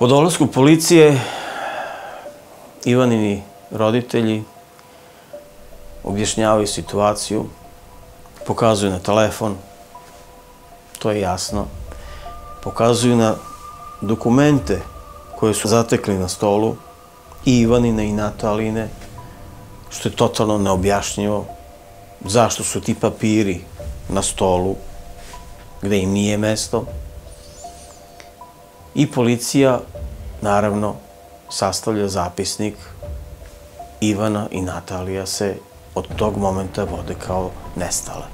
Po dolasku policije, Ivanini roditelji objašnjavaju situaciju, pokazuju na telefon, to je jasno, pokazuju na dokumente koje su zatekli na stolu, i Ivanine i Nataline, što je totalno neobjašnjivo, zašto su ti papiri na stolu, gde im nije mesto. I policija, naravno, sastavlja zapisnik Ivana i Natalija se od tog momenta vode kao nestale.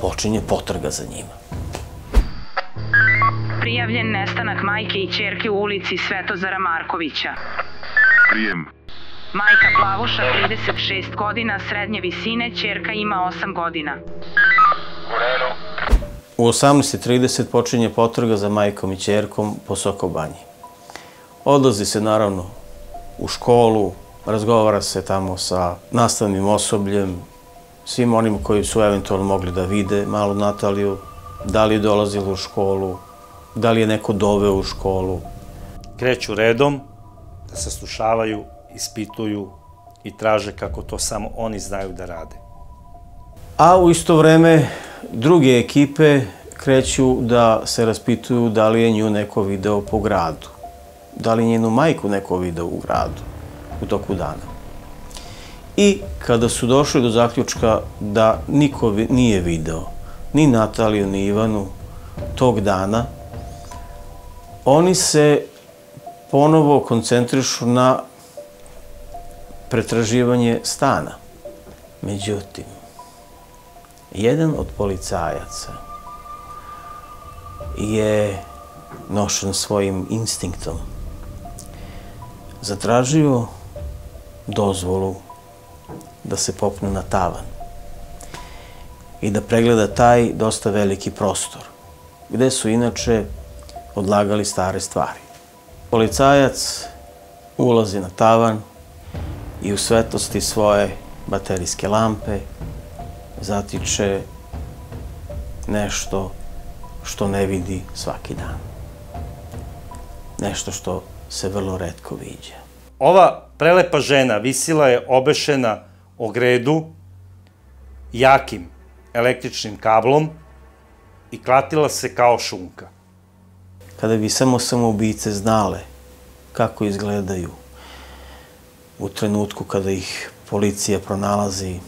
Počinje potrga za njima. Prijavljen nestanak majke i čerke u ulici Svetozara Markovića. Prijem. Majka Plavuša, 36 godina, srednje visine, čerka ima 8 godina. U 18.30 počinje potrga za majkom i čerkom po Sokobanji. Odlazi se naravno u školu, razgovara se tamo sa nastavnim osobljem, svim onim koji su eventualno mogli da vide malu Nataliju, da li je dolazila u školu, da li je neko doveo u školu. Kreću redom da saslušavaju, ispituju i traže kako to samo oni znaju da rade. A u isto vreme druge ekipe kreću da se raspituju da li je nju neko video po gradu. Da li je njenu majku neko video u gradu u toku dana. I kada su došli do zaključka da niko nije video ni Nataliju ni Ivanu tog dana, oni se ponovo koncentrišu na pretraživanje stana. Međutim, jedan od policajaca je nošen svojim instinktom zatražio dozvolu da se popne na tavan i da pregleda taj dosta veliki prostor, gde su inače odlagali stare stvari. Policajac ulazi na tavan i u svetlosti svoje baterijske lampe zatiče nešto što ne vidi svaki dan. Nešto što se vrlo redko viđa. Ova prelepa žena visila je obešena o gredu jakim električnim kablom i klatila se kao šunka. Kada bi samo samoubice znale kako izgledaju u trenutku kada ih policija pronalazi,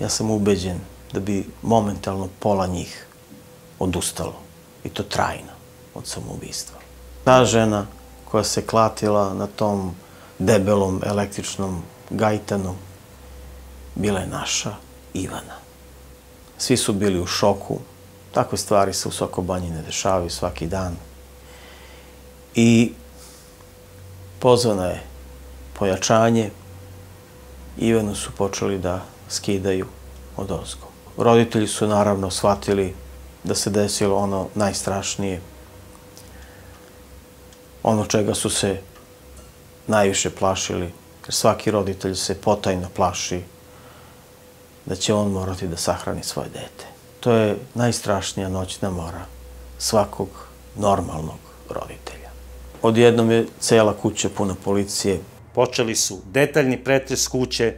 ja sam ubeđen da bi momentalno pola njih odustalo. I to trajno od samoubistva. Ta žena koja se klatila na tom debelom električnom gajtanu bila je naša Ivana. Svi su bili u šoku. Takve stvari se u Sokobanji ne dešavaju svaki dan. I pozvana je pojačanje. Ivanu su počeli da skidaju od ozgo. Roditelji su naravno shvatili da se desilo ono najstrašnije, ono čega su se najviše plašili, jer svaki roditelj se potajno plaši da će on morati da sahrani svoje dete. To je najstrašnija noćna mora svakog normalnog roditelja. Odjednom je cela kuća puna policije. Počeli su detaljni pretres kuće,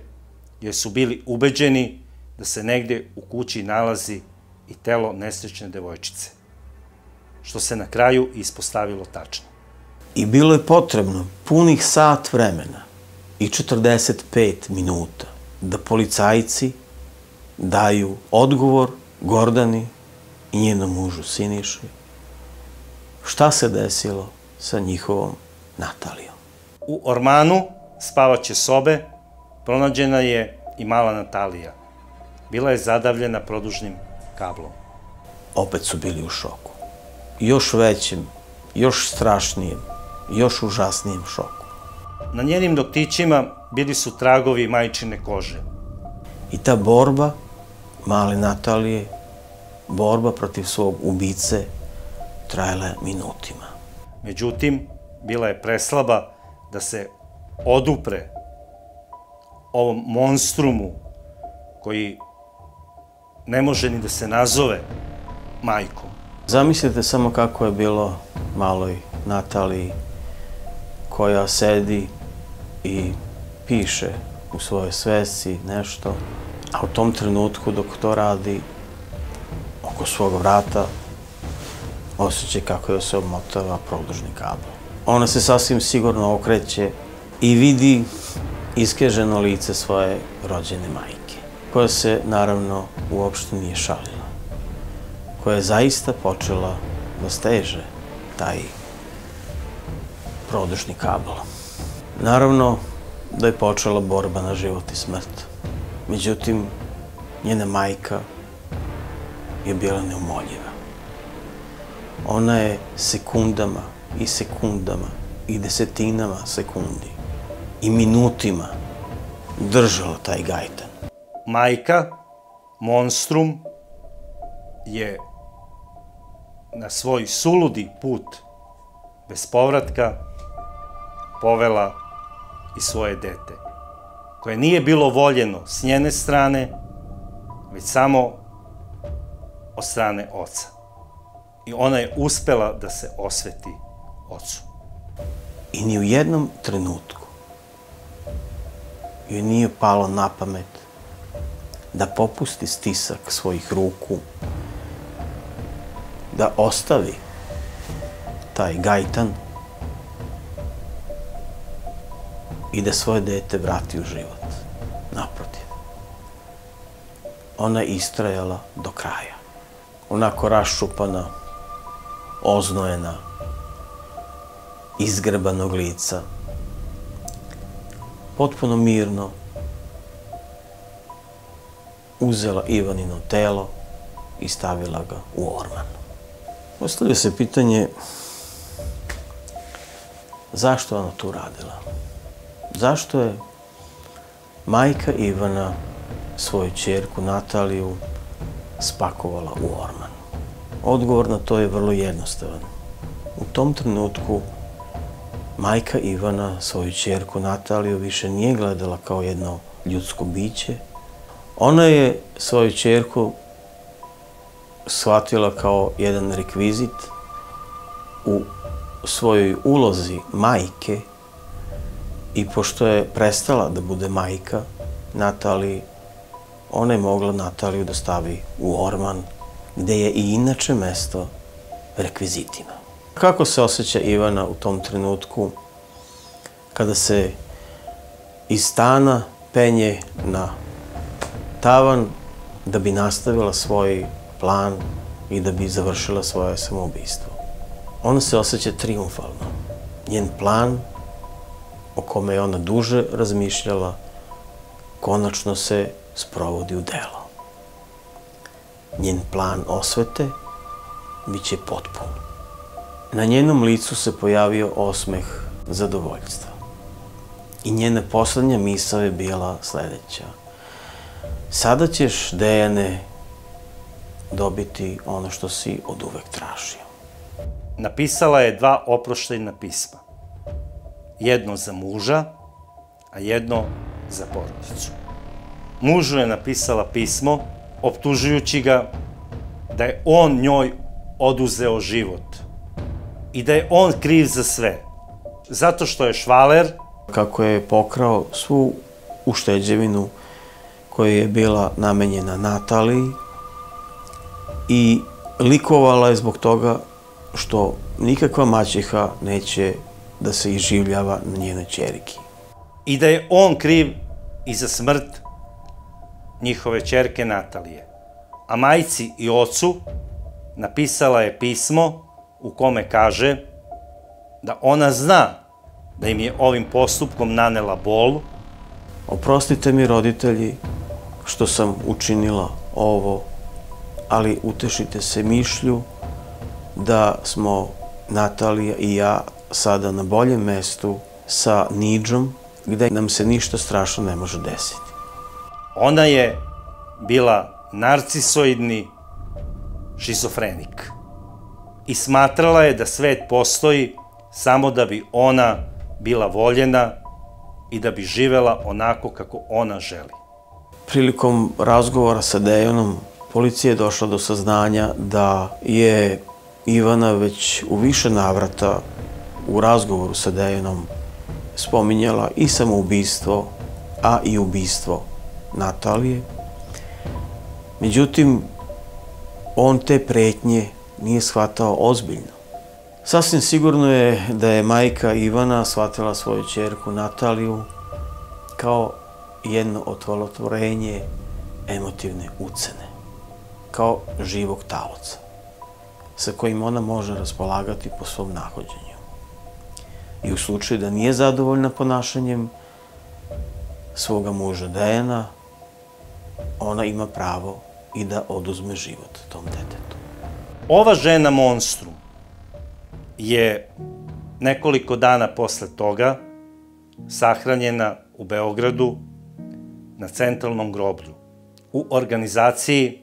jer su bili ubeđeni da se negde u kući nalazi i telo nesrećne devojčice, što se na kraju ispostavilo tačno. I bilo je potrebno punih sat vremena i 45 minuta da policajci daju odgovor Gordani i njenom mužu Siniši šta se desilo sa njihovom Natalijom. U ormanu spavaće sobe pronađena je i mala Natalija. Bila je zadavljena produžnim kablom. Opet su bili u šoku. Još većem, još strašnijem, još užasnijem šoku. Na njenim doktićima bili su tragovi majčine kože. I ta borba male Natalije, borba protiv svog ubice, trajala je minutima. Međutim, bila je preslaba da se odupre ovom monstrumu koji ne može ni da se nazove majkom. Zamislite samo kako je bilo maloj Nataliji koja sedi i piše u svojoj svesci nešto, a u tom trenutku dok to radi oko svog vrata osjeća kako joj se obmotava produžni kabel. Ona se sasvim sigurno okreće i vidi iskeženo lice svoje rođene majke, koja se naravno uopšte nije šalila, koja je zaista počela da steže taj produžni kabel. Naravno da je počela borba na život i smrt. Međutim, njena majka je bila neumoljiva. Ona je sekundama i sekundama i desetinama sekundi i minutima držala taj gajtan. Majka, monstrum, je na svoj suludi put bez povratka povela i svoje dete, koje nije bilo voljeno s njene strane, već samo od strane oca. I ona je uspela da se osveti ocu. I ni u jednom trenutku joj nije palo na pamet da popusti stisak svojih ruku, da ostavi taj gajtan i da svoje dete vrati u život. Naprotiv. Ona je istrajala do kraja. Onako raščupana, oznojena, izgrebanog lica, potpuno mirno uzela Ivanino telo i stavila ga u orman. Postavlja se pitanje zašto ona tu radila? Zašto je majka Ivana svoju čerku Nataliju spakovala u orman? Odgovor na to je vrlo jednostavan. U tom trenutku majka Ivana svoju čerku Nataliju više nije gledala kao jedno ljudsko biće. Ona je svoju čerku shvatila kao jedan rekvizit u svojoj ulozi majke i pošto je prestala da bude majka Nataliji, ona je mogla Nataliju da stavi u orman, gde je i inače mesto rekvizitima. Kako se osjeća Ivana u tom trenutku kada se iz stana penje na tavan da bi nastavila svoj plan i da bi završila svoje samoubistvo. Ona se osjeća triumfalno. Njen plan o kome je ona duže razmišljala konačno se sprovodi u delo. Njen plan osvete biće potpun. Na njenom licu se pojavio osmeh zadovoljstva. I njena poslednja misao je bila sledeća. Sada ćeš, Dejane, dobiti ono što si od uvek tražio. Napisala je dva oproštajna pisma. Jedno za muža, a jedno za porodicu. Mužu je napisala pismo, optužujući ga da je on njoj oduzeo život i da je on kriv za sve. Zato što je švaler... Kako je pokrao svu ušteđevinu koja je bila namenjena Nataliji i likovala je zbog toga što nikakva maćeha neće da se iživljava na njenoj čeriki. I da je on kriv i za smrt njihove čerke Natalije. A majci i ocu napisala je pismo u kome kaže da ona zna da im je ovim postupkom nanela bol. Oprostite mi roditelji što sam učinila ovo, ali utešite se mišlju da smo Natalija i ja sada na boljem mestu sa Nidžom, gde nam se ništa strašno ne može desiti. Ona je bila narcisoidni šizofrenik i smatrala je da svet postoji samo da bi ona bila voljena i da bi živela onako kako ona želi. Prilikom razgovora sa Dejonom, policija je došla do saznanja da je Ivana već u više navrata u razgovoru sa Dejanom spominjala i samoubistvo, a i ubistvo Natalije. Međutim, on te pretnje nije shvatao ozbiljno. Sasvim sigurno je da je majka Ivana shvatila svoju čerku Nataliju kao jedno otvolotvorenje emotivne ucene, kao živog taloca, sa kojim ona može raspolagati po svom nahođenju. I u slučaju da nije zadovoljna ponašanjem svoga muža Dejana, ona ima pravo i da oduzme život tom detetu. Ova žena monstrum je nekoliko dana posle toga sahranjena u Beogradu na centralnom groblju u organizaciji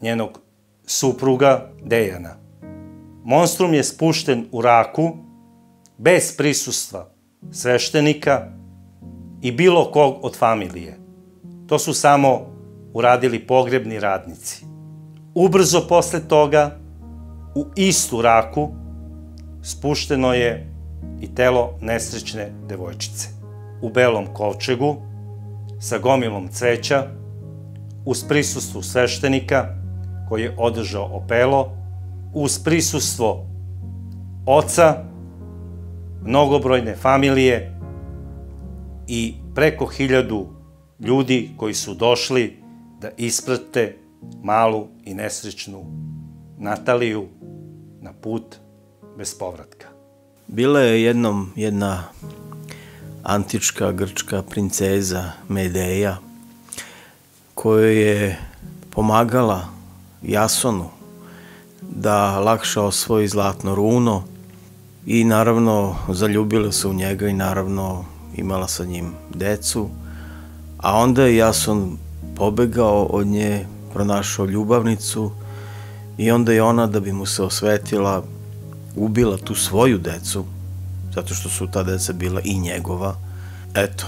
njenog supruga Dejana. Monstrum je spušten u raku bez prisustva sveštenika i bilo kog od familije. To su samo uradili pogrebni radnici. Ubrzo posle toga, u istu raku, spušteno je i telo nesrećne devojčice. U belom kovčegu, sa gomilom cveća, uz prisustvu sveštenika koji je održao opelo, uz prisustvo oca, mnogobrojne familije i preko hiljadu ljudi koji su došli da isprate malu i nesrećnu Nataliju na put bez povratka. Bila je jednom jedna antička grčka princeza Medeja koja je pomagala Jasonu da lakše osvoji zlatno runo i naravno zaljubila se u njega i naravno imala sa njim decu, a onda je Jason pobegao od nje, pronašao ljubavnicu i onda je ona da bi mu se osvetila ubila tu svoju decu, zato što su ta deca bila i njegova. Eto,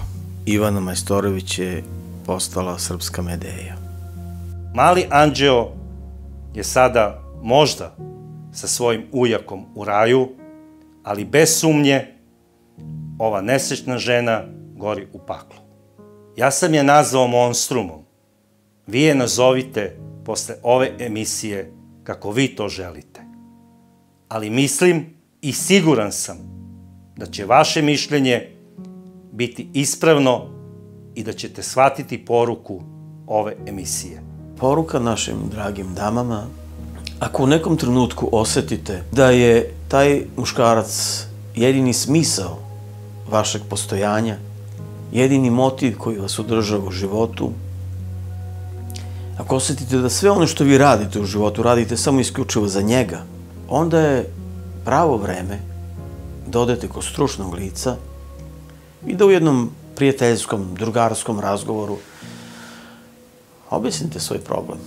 Ivana Majstorović je postala srpska medeja. Mali anđeo je sada možda sa svojim ujakom u raju, ali bez sumnje ova nesrećna žena gori u paklu. Ja sam je nazvao monstrumom. Vi je nazovite posle ove emisije kako vi to želite. Ali mislim i siguran sam da će vaše mišljenje biti ispravno i da ćete shvatiti poruku ove emisije. Poruka našim dragim damama, ako u nekom trenutku osetite da je taj muškarac jedini smisao vašeg postojanja, jedini motiv koji vas održava u životu, ako osetite da sve ono što vi radite u životu radite samo isključivo za njega, onda je pravo vreme da odete kod stručnog lica i da u jednom prijateljskom, drugarskom razgovoru objasnite svoj problem.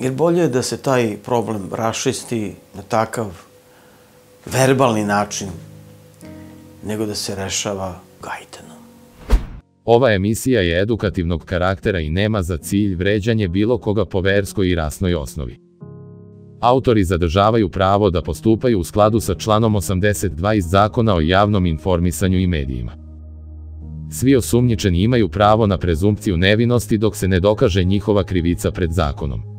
Jer bolje je da se taj problem rašisti na takav verbalni način nego da se rešava gajtenom. Ova emisija je edukativnog karaktera i nema za cilj vređanje bilo koga po verskoj i rasnoj osnovi. Autori zadržavaju pravo da postupaju u skladu sa članom 82 iz Zakona o javnom informisanju i medijima. Svi osumnjičeni imaju pravo na prezumpciju nevinosti dok se ne dokaže njihova krivica pred zakonom.